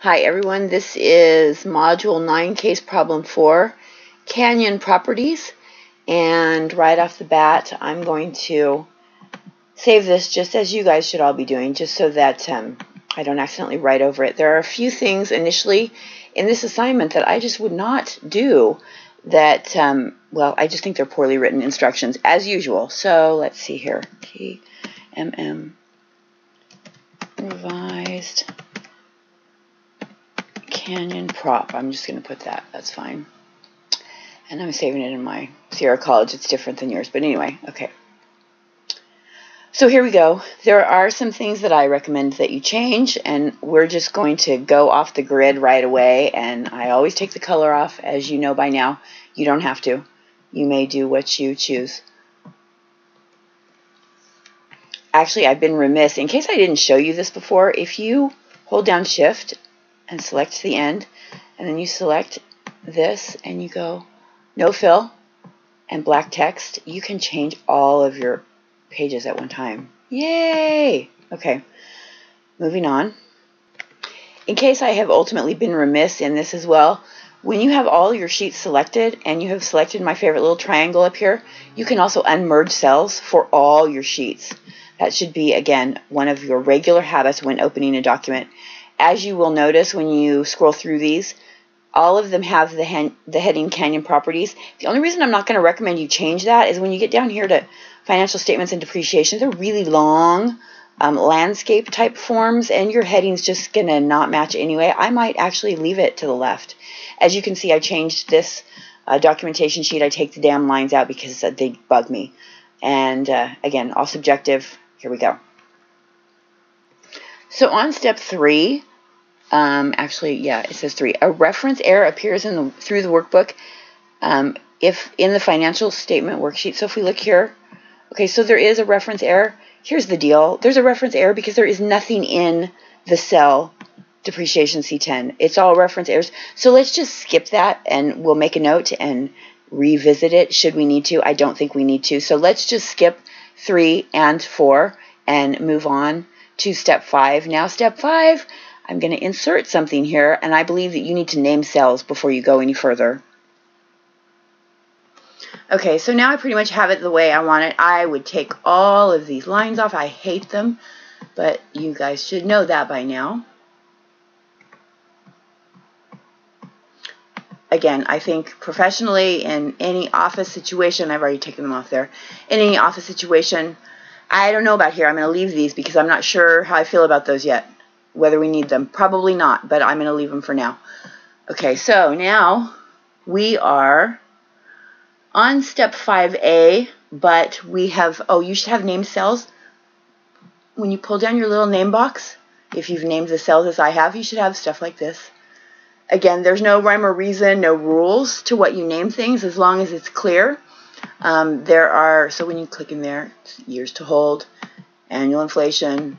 Hi everyone, this is Module 9, Case Problem 4, Canyon Properties. And right off the bat, I'm going to save this just as you guys should all be doing, just so that um, I don't accidentally write over it. There are a few things initially in this assignment that I just would not do that, um, well, I just think they're poorly written instructions, as usual. So let's see here. KMM revised. Canyon prop. I'm just going to put that. That's fine. And I'm saving it in my Sierra College. It's different than yours. But anyway, okay. So here we go. There are some things that I recommend that you change, and we're just going to go off the grid right away. And I always take the color off, as you know by now. You don't have to. You may do what you choose. Actually, I've been remiss. In case I didn't show you this before, if you hold down Shift and select the end, and then you select this and you go no fill and black text, you can change all of your pages at one time. Yay! Okay, moving on. In case I have ultimately been remiss in this as well, when you have all your sheets selected and you have selected my favorite little triangle up here, you can also unmerge cells for all your sheets. That should be, again, one of your regular habits when opening a document. As you will notice when you scroll through these, all of them have the, the heading Canyon properties. The only reason I'm not going to recommend you change that is when you get down here to financial statements and depreciation, they're really long um, landscape type forms and your heading's just going to not match anyway. I might actually leave it to the left. As you can see, I changed this uh, documentation sheet. I take the damn lines out because they bug me. And uh, again, all subjective. Here we go. So on step three, um, actually, yeah, it says three. A reference error appears in the, through the workbook um, if in the financial statement worksheet. So if we look here, okay, so there is a reference error. Here's the deal. There's a reference error because there is nothing in the cell depreciation C10. It's all reference errors. So let's just skip that and we'll make a note and revisit it should we need to. I don't think we need to. So let's just skip three and four and move on to step five. Now step five, I'm going to insert something here, and I believe that you need to name cells before you go any further. Okay, so now I pretty much have it the way I want it. I would take all of these lines off. I hate them, but you guys should know that by now. Again, I think professionally in any office situation, I've already taken them off there, in any office situation, I don't know about here. I'm going to leave these because I'm not sure how I feel about those yet whether we need them. Probably not, but I'm going to leave them for now. Okay, so now we are on step 5A, but we have, oh, you should have named cells. When you pull down your little name box, if you've named the cells as I have, you should have stuff like this. Again, there's no rhyme or reason, no rules to what you name things as long as it's clear. Um, there are, so when you click in there, years to hold, annual inflation,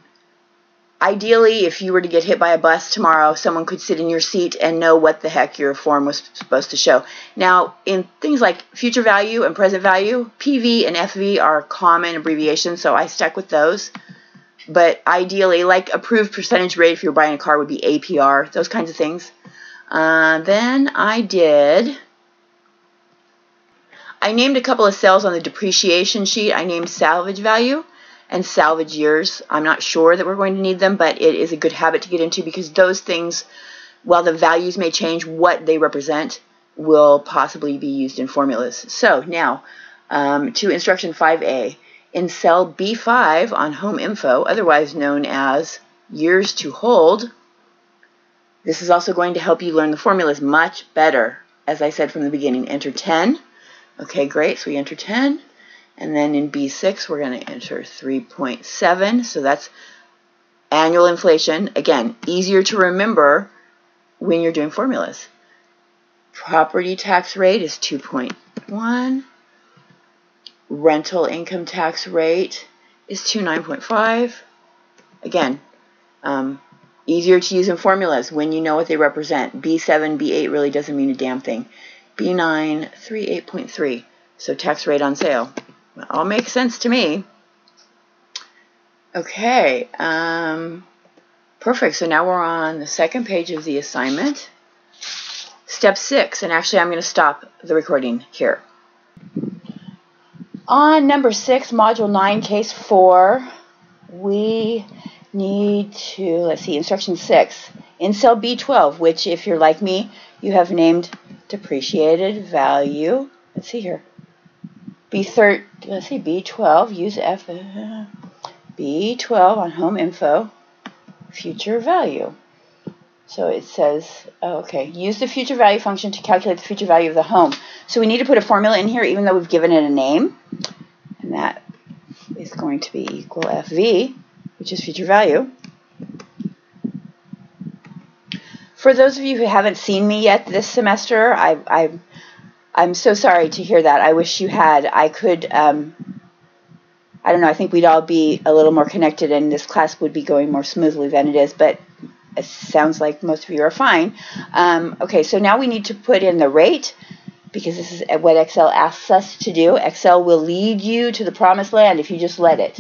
ideally, if you were to get hit by a bus tomorrow, someone could sit in your seat and know what the heck your form was supposed to show. Now, in things like future value and present value, PV and FV are common abbreviations, so I stuck with those. But ideally, like approved percentage rate if you're buying a car would be APR, those kinds of things. Uh, then I did. I named a couple of cells on the depreciation sheet. I named salvage value and salvage years. I'm not sure that we're going to need them, but it is a good habit to get into because those things, while the values may change, what they represent will possibly be used in formulas. So now um, to instruction 5A. In cell B5 on home info, otherwise known as years to hold, this is also going to help you learn the formulas much better. As I said from the beginning, enter 10. Okay, great. So we enter 10. And then in B6, we're going to enter 3.7. So that's annual inflation. Again, easier to remember when you're doing formulas. Property tax rate is 2.1. Rental income tax rate is 29.5. Again, um, easier to use in formulas when you know what they represent. B7, B8 really doesn't mean a damn thing. B9, 38.3. So tax rate on sale all makes sense to me. Okay, um, Perfect. So now we're on the second page of the assignment. Step six, and actually I'm going to stop the recording here. On number six, module nine, case four, we need to, let's see, instruction six, in cell B12, which if you're like me, you have named depreciated value. Let's see here. B13, let's see, B12, use F, uh, B12 on home info, future value. So it says, oh, okay, use the future value function to calculate the future value of the home. So we need to put a formula in here even though we've given it a name. And that is going to be equal FV, which is future value. For those of you who haven't seen me yet this semester, I, I, I'm so sorry to hear that. I wish you had. I could, um, I don't know, I think we'd all be a little more connected and this class would be going more smoothly than it is, but it sounds like most of you are fine. Um, okay, so now we need to put in the rate because this is what Excel asks us to do. Excel will lead you to the promised land if you just let it.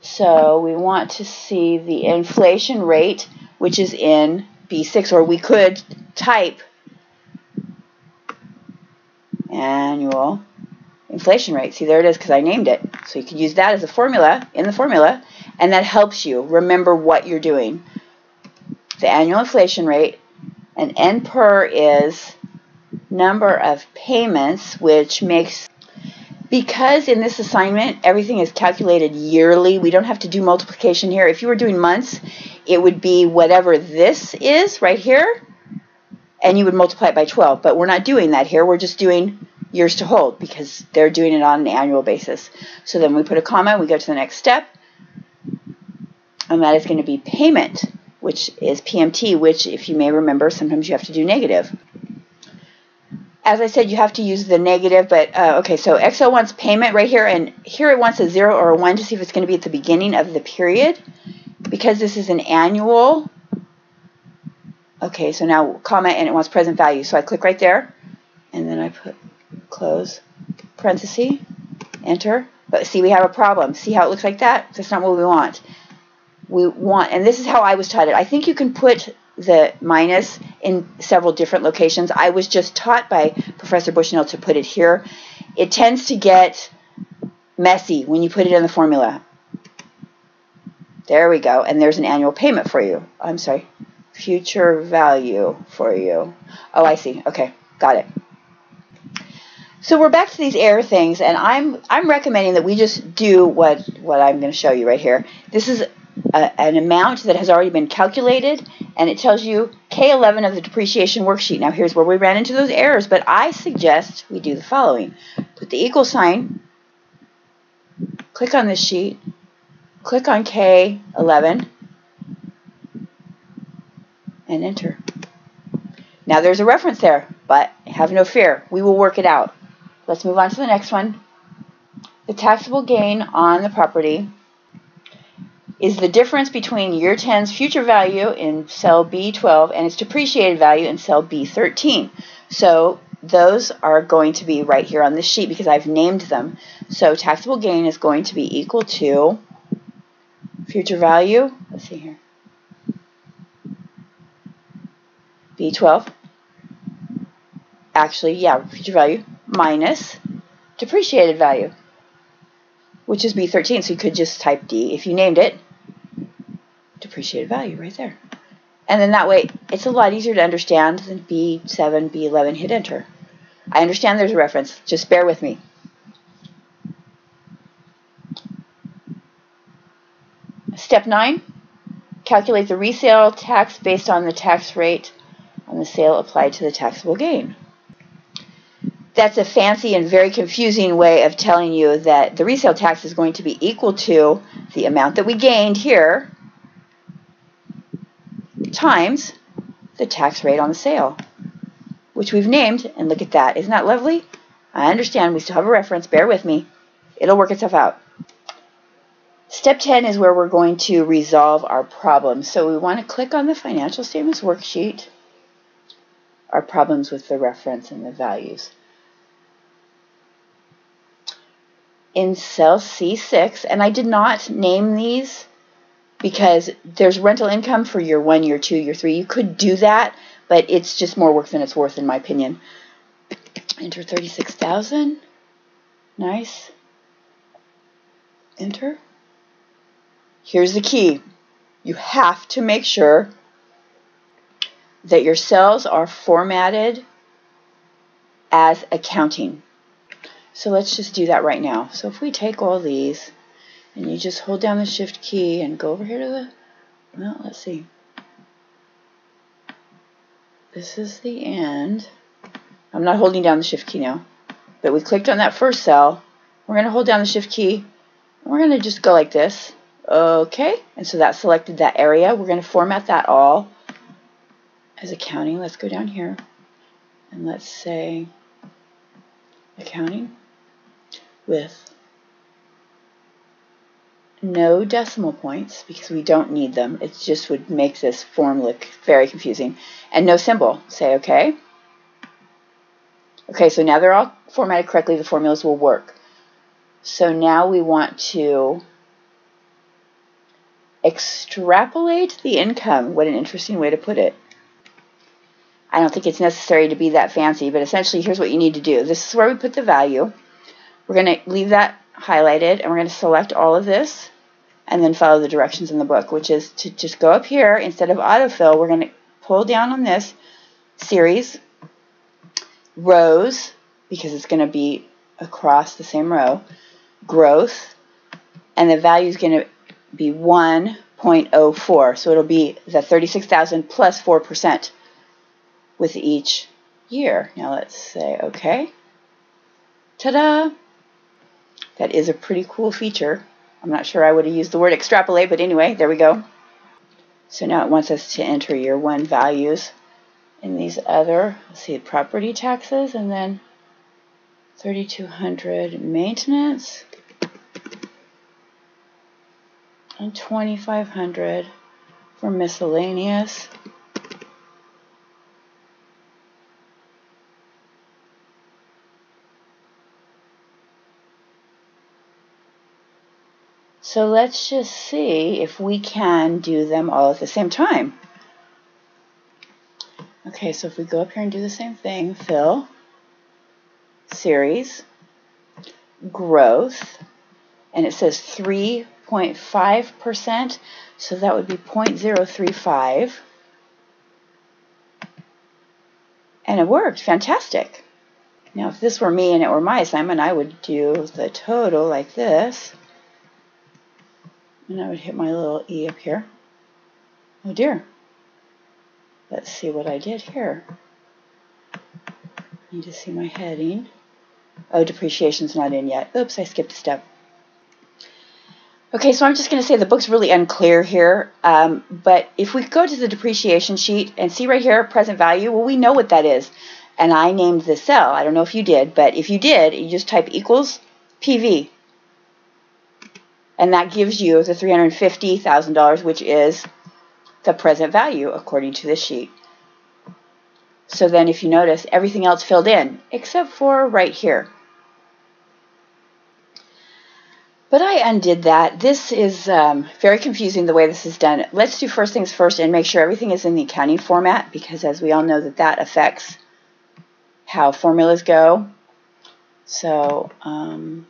So we want to see the inflation rate, which is in B6, or we could type annual inflation rate. See, there it is because I named it. So you could use that as a formula in the formula, and that helps you remember what you're doing the annual inflation rate, and N per is number of payments, which makes because in this assignment everything is calculated yearly, we don't have to do multiplication here. If you were doing months, it would be whatever this is right here, and you would multiply it by 12. But we're not doing that here. We're just doing years to hold because they're doing it on an annual basis. So then we put a comma, we go to the next step, and that is going to be payment which is PMT, which, if you may remember, sometimes you have to do negative. As I said, you have to use the negative, but uh, okay, so Excel wants payment right here, and here it wants a 0 or a 1 to see if it's going to be at the beginning of the period. Because this is an annual, okay, so now comment, and it wants present value. So I click right there, and then I put close parenthesis, enter. But see, we have a problem. See how it looks like that? That's not what we want we want, and this is how I was taught it. I think you can put the minus in several different locations. I was just taught by Professor Bushnell to put it here. It tends to get messy when you put it in the formula. There we go. And there's an annual payment for you. I'm sorry. Future value for you. Oh, I see. Okay. Got it. So we're back to these error things, and I'm I'm recommending that we just do what what I'm going to show you right here. This is a, an amount that has already been calculated, and it tells you K11 of the depreciation worksheet. Now, here's where we ran into those errors, but I suggest we do the following. Put the equal sign, click on this sheet, click on K11, and enter. Now, there's a reference there, but have no fear. We will work it out. Let's move on to the next one. The taxable gain on the property is the difference between year 10's future value in cell B12 and its depreciated value in cell B13. So those are going to be right here on this sheet because I've named them. So taxable gain is going to be equal to future value, let's see here, B12, actually, yeah, future value, minus depreciated value, which is B13, so you could just type D if you named it, depreciated value right there. And then that way, it's a lot easier to understand than B7, B11, hit enter. I understand there's a reference. Just bear with me. Step 9, calculate the resale tax based on the tax rate on the sale applied to the taxable gain. That's a fancy and very confusing way of telling you that the resale tax is going to be equal to the amount that we gained here times the tax rate on the sale, which we've named, and look at that. Isn't that lovely? I understand we still have a reference. Bear with me. It'll work itself out. Step 10 is where we're going to resolve our problem. So we want to click on the financial statements worksheet, our problems with the reference and the values. In cell C6, and I did not name these because there's rental income for year one, year two, year three. You could do that, but it's just more work than it's worth, in my opinion. Enter 36,000. Nice. Enter. Here's the key. You have to make sure that your cells are formatted as accounting. So let's just do that right now. So if we take all these and you just hold down the shift key and go over here to the, well, let's see. This is the end. I'm not holding down the shift key now, but we clicked on that first cell. We're going to hold down the shift key. We're going to just go like this. Okay, and so that selected that area. We're going to format that all as a accounting. Let's go down here and let's say accounting with no decimal points because we don't need them. It just would make this form look very confusing. And no symbol. Say OK. Okay, so now they're all formatted correctly. The formulas will work. So now we want to extrapolate the income. What an interesting way to put it. I don't think it's necessary to be that fancy, but essentially here's what you need to do. This is where we put the value. We're going to leave that highlighted, and we're going to select all of this, and then follow the directions in the book, which is to just go up here. Instead of autofill, we're going to pull down on this series, rows, because it's going to be across the same row, growth, and the value is going to be 1.04. So it'll be the 36,000 plus 4% with each year. Now let's say OK. Ta-da! That is a pretty cool feature. I'm not sure I would have used the word extrapolate, but anyway, there we go. So now it wants us to enter year one values in these other, let's see, property taxes, and then 3200 maintenance, and 2500 for miscellaneous. So let's just see if we can do them all at the same time. Okay, so if we go up here and do the same thing, fill, series, growth, and it says 3.5%, so that would be 0.035. And it worked, fantastic. Now if this were me and it were my assignment, I would do the total like this. And I would hit my little E up here. Oh dear. Let's see what I did here. Need to see my heading. Oh, depreciation's not in yet. Oops, I skipped a step. Okay, so I'm just going to say the book's really unclear here, um, but if we go to the depreciation sheet and see right here, present value, well, we know what that is. And I named the cell. I don't know if you did, but if you did, you just type equals PV and that gives you the $350,000, which is the present value according to this sheet. So then if you notice, everything else filled in, except for right here. But I undid that. This is um, very confusing the way this is done. Let's do first things first and make sure everything is in the accounting format because as we all know that that affects how formulas go. So um,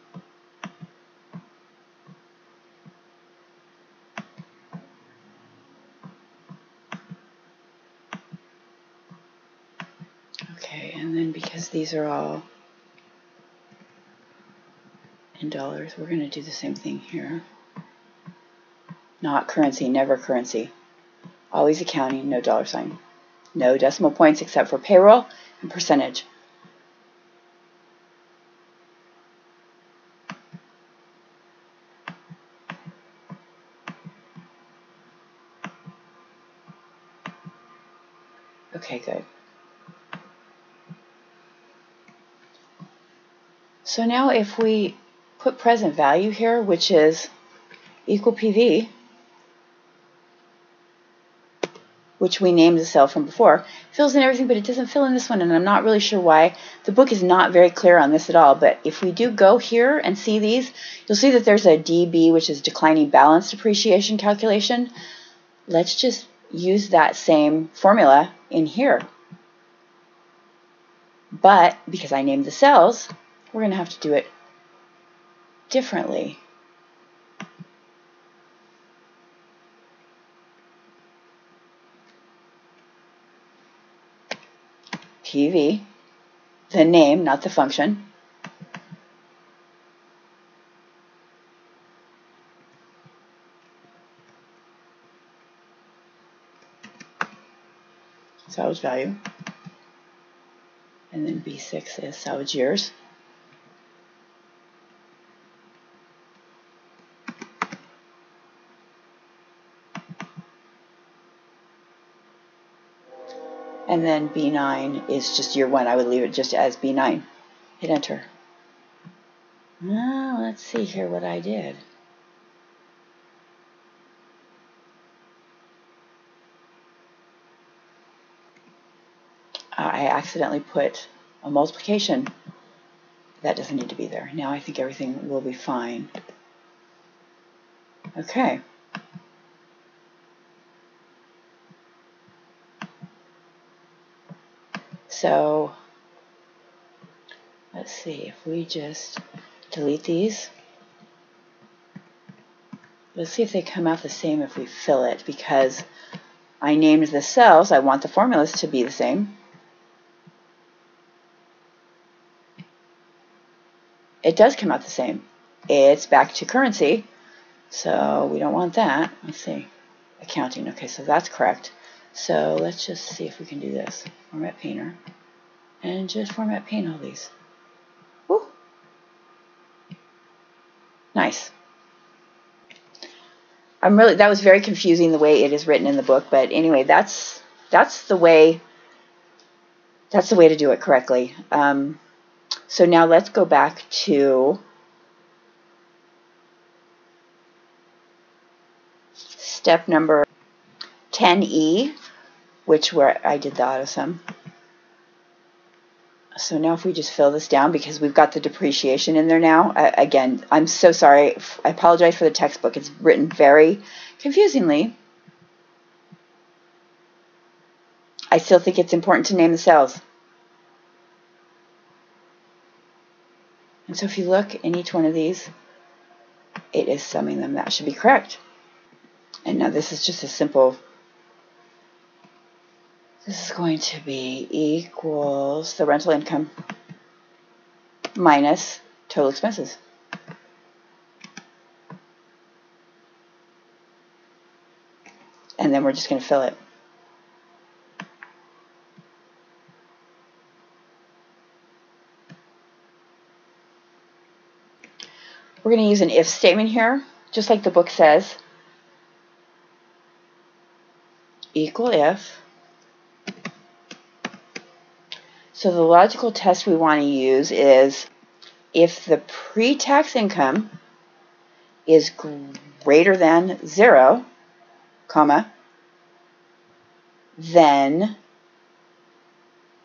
Okay, and then because these are all in dollars, we're going to do the same thing here. Not currency, never currency. Always accounting, no dollar sign. No decimal points except for payroll and percentage. Okay, good. So now if we put present value here, which is equal PV, which we named the cell from before, fills in everything, but it doesn't fill in this one, and I'm not really sure why. The book is not very clear on this at all, but if we do go here and see these, you'll see that there's a DB, which is declining balance depreciation calculation. Let's just use that same formula in here. But because I named the cells, we're going to have to do it differently. PV, the name, not the function. Salvage value. And then B6 is salvage years. And then B9 is just year one. I would leave it just as B9. Hit enter. Now, let's see here what I did. Uh, I accidentally put a multiplication. That doesn't need to be there. Now I think everything will be fine. Okay. So let's see if we just delete these. Let's see if they come out the same if we fill it because I named the cells. I want the formulas to be the same. It does come out the same. It's back to currency, so we don't want that. Let's see. Accounting. Okay, so that's correct. So let's just see if we can do this. Format Painter. And just format paint all these. Woo! Nice. I'm really that was very confusing the way it is written in the book, but anyway, that's that's the way that's the way to do it correctly. Um, so now let's go back to step number 10E, which where I did the autosum. So now if we just fill this down because we've got the depreciation in there now. Again, I'm so sorry. I apologize for the textbook. It's written very confusingly. I still think it's important to name the cells. And so if you look in each one of these, it is summing them. That should be correct. And now this is just a simple this is going to be equals the rental income minus total expenses. And then we're just going to fill it. We're going to use an if statement here, just like the book says. Equal if So the logical test we want to use is if the pre-tax income is greater than 0, comma, then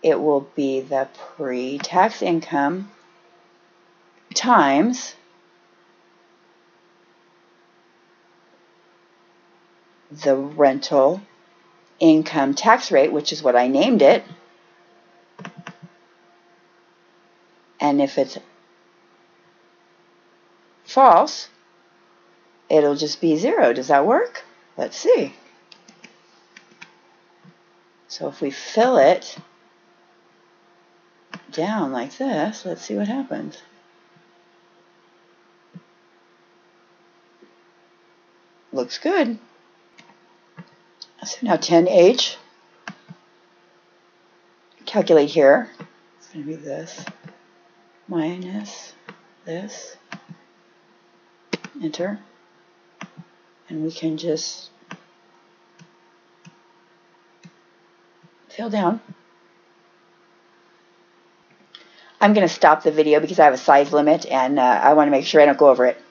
it will be the pre-tax income times the rental income tax rate, which is what I named it, And if it's false, it'll just be 0. Does that work? Let's see. So if we fill it down like this, let's see what happens. Looks good. So now 10H, calculate here. It's going to be this minus this, enter, and we can just fill down. I'm going to stop the video because I have a size limit and uh, I want to make sure I don't go over it.